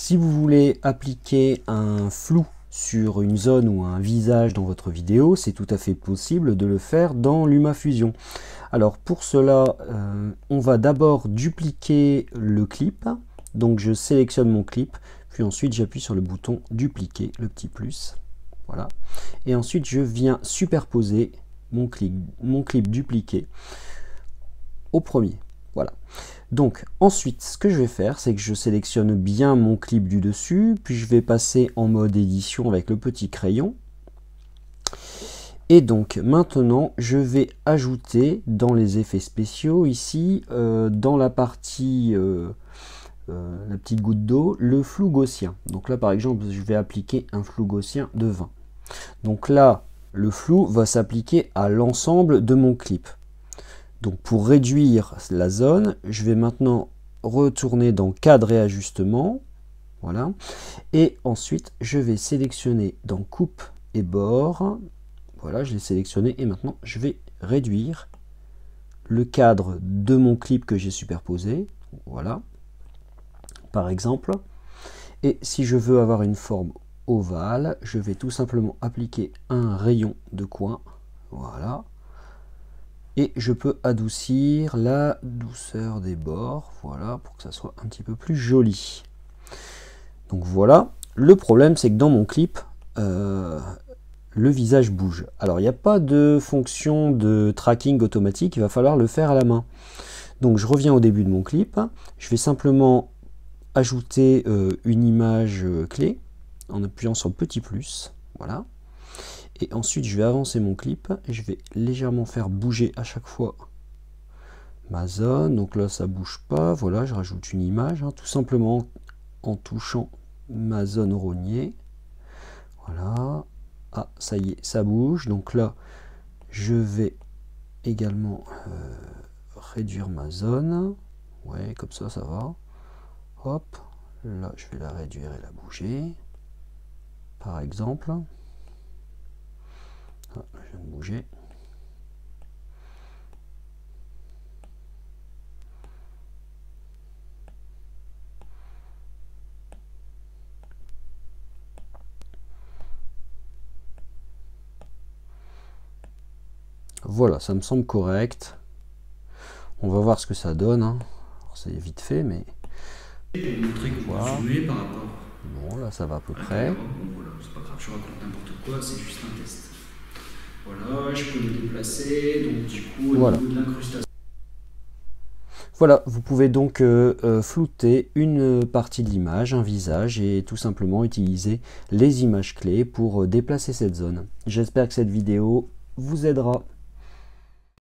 Si vous voulez appliquer un flou sur une zone ou un visage dans votre vidéo, c'est tout à fait possible de le faire dans LumaFusion. Alors pour cela, euh, on va d'abord dupliquer le clip. Donc je sélectionne mon clip, puis ensuite j'appuie sur le bouton dupliquer, le petit plus. Voilà. Et ensuite je viens superposer mon clip, mon clip dupliqué au premier. Voilà. Donc ensuite, ce que je vais faire, c'est que je sélectionne bien mon clip du dessus, puis je vais passer en mode édition avec le petit crayon. Et donc maintenant, je vais ajouter dans les effets spéciaux ici, euh, dans la partie, euh, euh, la petite goutte d'eau, le flou gaussien. Donc là par exemple, je vais appliquer un flou gaussien de 20. Donc là, le flou va s'appliquer à l'ensemble de mon clip. Donc pour réduire la zone, je vais maintenant retourner dans cadre et ajustement. Voilà. Et ensuite, je vais sélectionner dans coupe et bord. Voilà, je l'ai sélectionné et maintenant je vais réduire le cadre de mon clip que j'ai superposé. Voilà. Par exemple. Et si je veux avoir une forme ovale, je vais tout simplement appliquer un rayon de coin. Voilà et je peux adoucir la douceur des bords, voilà, pour que ça soit un petit peu plus joli. Donc voilà, le problème c'est que dans mon clip, euh, le visage bouge. Alors il n'y a pas de fonction de tracking automatique, il va falloir le faire à la main. Donc je reviens au début de mon clip, je vais simplement ajouter euh, une image euh, clé en appuyant sur le petit plus, voilà. Et ensuite, je vais avancer mon clip et je vais légèrement faire bouger à chaque fois ma zone. Donc là, ça bouge pas. Voilà, je rajoute une image, hein, tout simplement en touchant ma zone rognier. Voilà. Ah, ça y est, ça bouge. Donc là, je vais également euh, réduire ma zone. Ouais, comme ça, ça va. Hop, là, je vais la réduire et la bouger. Par exemple. Ah, je viens de bouger. Voilà, ça me semble correct. On va voir ce que ça donne. Hein. C'est vite fait, mais... Voilà. Bon, là, ça va à peu près. Bon, voilà, c'est pas grave, je raconte n'importe quoi, c'est juste un test. Voilà, je peux le déplacer, donc du coup, au voilà. niveau de l'incrustation. Voilà, vous pouvez donc euh, euh, flouter une partie de l'image, un visage, et tout simplement utiliser les images clés pour euh, déplacer cette zone. J'espère que cette vidéo vous aidera.